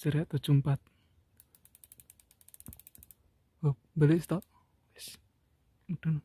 ceria 74 oh balik stop. Udah